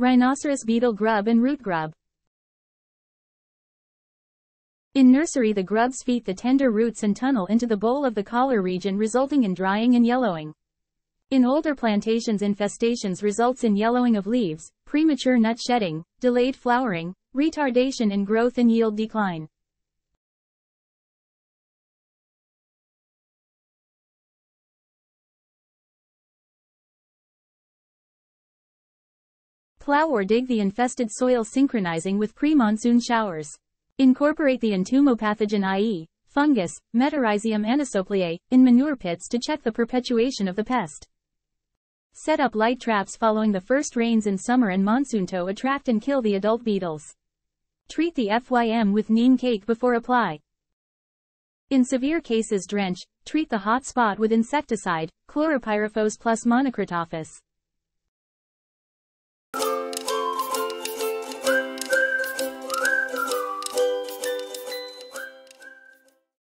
rhinoceros beetle grub and root grub. In nursery the grubs feed the tender roots and tunnel into the bole of the collar region resulting in drying and yellowing. In older plantations infestations results in yellowing of leaves, premature nut shedding, delayed flowering, retardation in growth and yield decline. Plow or dig the infested soil synchronizing with pre-monsoon showers. Incorporate the entomopathogen i.e., fungus, Metarhizium anisopliae, in manure pits to check the perpetuation of the pest. Set up light traps following the first rains in summer and monsoon to attract and kill the adult beetles. Treat the FYM with neem cake before apply. In severe cases drench, treat the hot spot with insecticide, chloropyrifos plus monocrotophos.